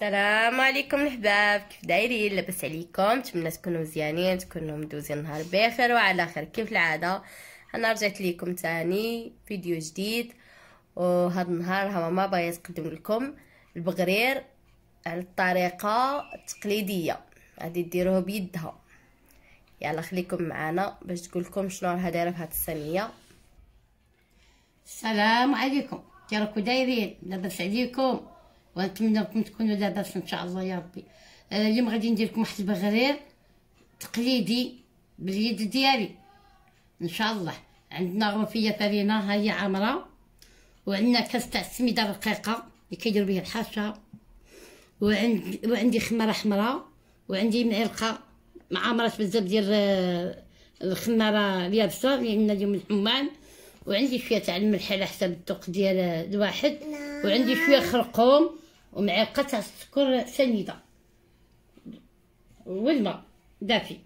السلام عليكم الحباب كيف دايرين؟ لاباس عليكم نتمنى تكونوا مزيانين تكونوا مدوزين النهار بخير وعلى خير. كيف العادة؟ أنا رجعت لكم تاني فيديو جديد وهذا النهار ها ماما باغيه تقدم لكم البغرير على الطريقة التقليدية. غادي ديروه بيدها. يلا خليكم معنا باش تقول لكم شنو راها دايره في الصينية. السلام عليكم. كي راكم دايرين لاباس عليكم. ونتمنى لكم تكونوا لاباس إن شاء الله يا ربي. آه، اليوم غادي ندير لكم واحد البغرير تقليدي باليد ديالي. إن شاء الله. عندنا غرفية فرينه ها هي عامرة. وعندنا كاس تاع السميده رقيقه اللي كيديروا به الحاشا. وعندي وعندي خمارة حمراء. وعندي معلقة معامرات بزاف ديال آه، الخمارة اليابسه لأن اليوم الحمان وعندي شوية تاع الملح على حسب الذوق ديال الواحد. وعندي شوية خرقوم. ومعلقه تاع السكر سنيدة. والماء دافي.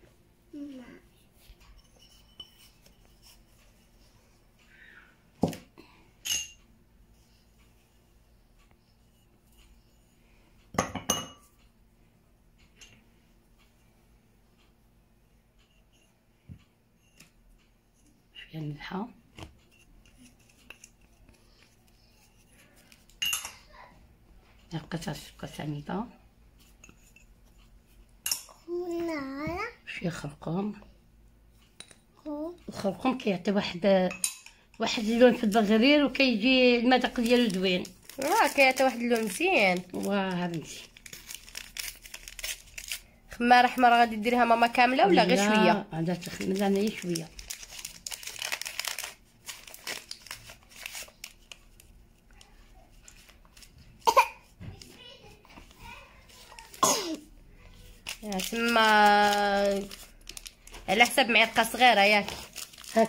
شوية ملحه قطع السكر سنيدة شوية خرقوم. الخرقوم كيعطي واحد واحد اللون في البغرير وكيجي المذاق ديالو زوين. آه كيعطي واحد اللون مزيان. واه بنتي خمارة حمراء غادي ديريها ماما كاملة ولا غير شوية؟ هذا تخمر أنا شوية. تما على حسب معلقة صغيرة ياك. هاك.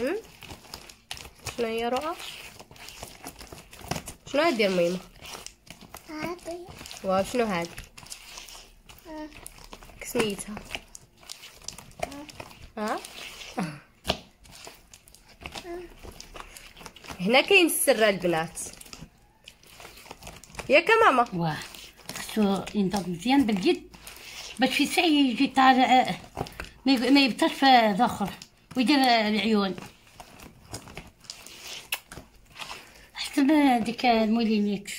هم؟ شنو هي رؤى؟ شنو هادير ميمة هادي. واو شنو هادي؟ كسميتها. ها؟ هنا كاين السر البنات. ياك ماما. واه خصو ينضرب مزيان باليد باش في ساعة يجي طالع ما يب- ما يبطاش في الآخر ويدير العيون. حسب ديك المولينيكس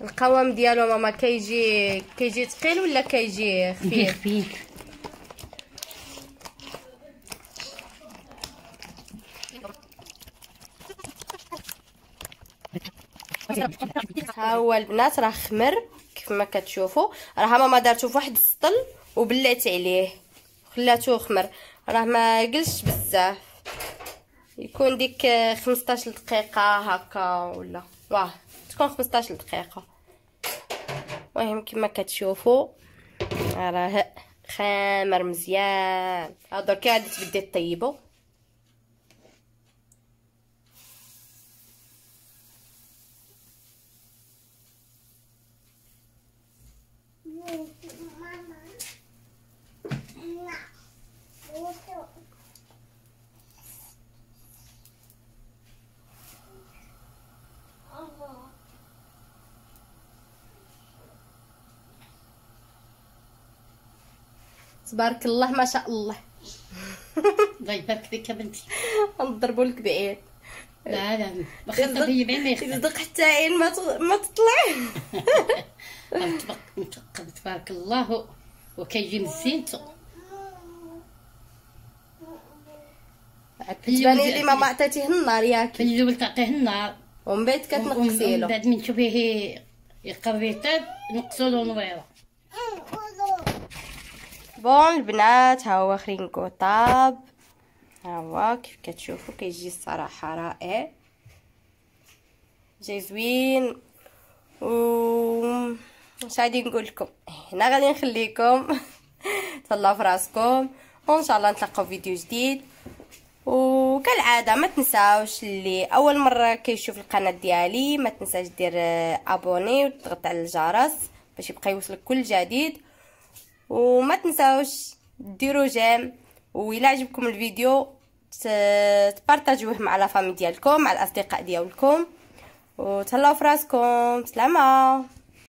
القوام ديالو ماما كيجي كيجي ثقيل ولا كيجي يجي خفيف خفيف. ها هو البنات راه خمر كيف ما كتشوفوا. راه ماما دارتو فواحد السطل وبلات عليه. خلاتو خمر. راه ما قلش بزاف. يكون ديك 15 دقيقة هكا ولا. واه تكون 15 دقيقة. المهم كما كتشوفوا راه خامر مزيان. ها درك غادي تبدي طيبو. تبارك الله ما شاء الله. الله يبارك فيك يا بنتي. نضربوا لك بعيد لا لا هي بعين ما يخدم يصدق حتى عين ما ما تطلع. متبق تبارك الله. وكيجي من زينتو تباني لي ماما عطيتيه النار في ياكل الأول تعطيه النار. ومن بعد ومن كتنقصيلو بعد من تشوفيه يقرب يطيب نقصوا له نويرة. بون البنات ها هو خرينكو طاب. ها هو كيف كتشوفوا؟ كيجي الصراحة رائع. جاي زوين. و اش غادي نقول لكم؟ هنا غادي نخليكم تهلاو في راسكم. وإن شاء الله نتلاقاو في فيديو جديد. وكالعاده ما تنساوش اللي أول مرة كيشوف القناة ديالي ما تنساش دير أبوني وتضغط على الجرس باش يبقى يوصلك كل جديد. وما تنساوش ديروا جيم. وإلا عجبكم الفيديو تبارطاجيوه مع لا فامي ديالكم مع الأصدقاء ديالكم. وتهلاو في راسكم سلامة.